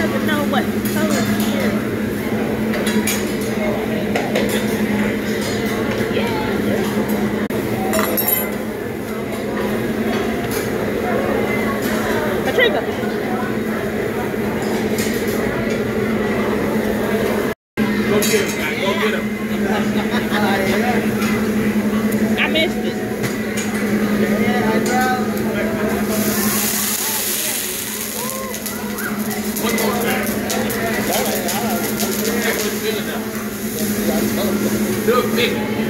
I don't know what color he is. Go get him, guy. Go get him. Look, big.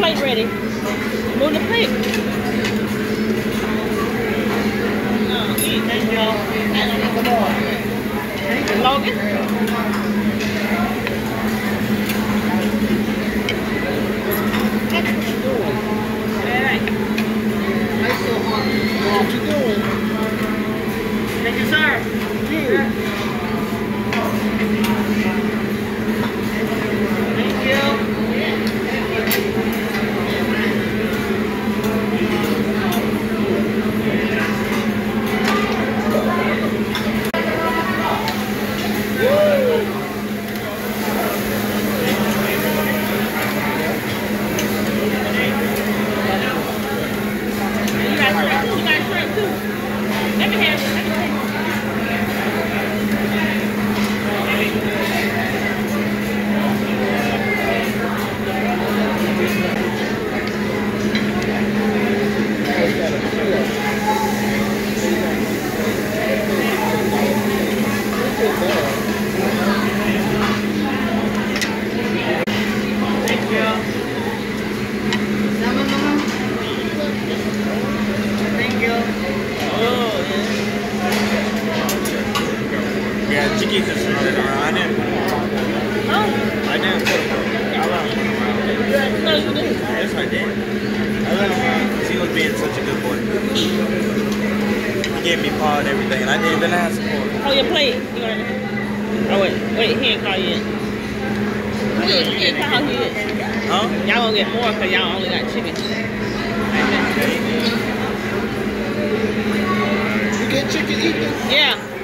Plate ready. Move the plate. Logan? Alright. What you doing? Thank you, sir. Thank you. You got shrimp too. You got shrimp too. Let me have yeah. Yeah, chicken just running around. I didn't. Oh, I didn't put. I left him around. no, you. Yes, I did. I let uh, him around because he was being such a good boy. He gave me paw and everything, and I didn't even ask for it. Oh, your plate. You to... Oh, wait. Wait, he ain't call you in. He ain't, call you in. Huh? Y'all gonna get more because y'all only got chicken. You get chicken eating? Yeah.